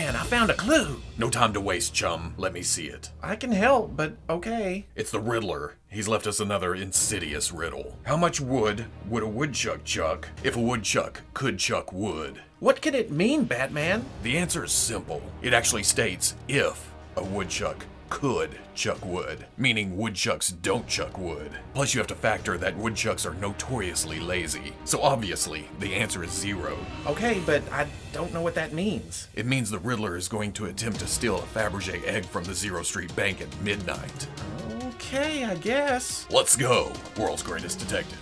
Batman, I found a clue. No time to waste, chum. Let me see it. I can help, but okay. It's the Riddler. He's left us another insidious riddle. How much wood would a woodchuck chuck if a woodchuck could chuck wood? What could it mean, Batman? The answer is simple. It actually states if a woodchuck could chuck wood, meaning woodchucks don't chuck wood. Plus, you have to factor that woodchucks are notoriously lazy. So obviously, the answer is zero. Okay, but I don't know what that means. It means the Riddler is going to attempt to steal a Fabergé egg from the Zero Street Bank at midnight. Okay, I guess. Let's go, world's greatest detective.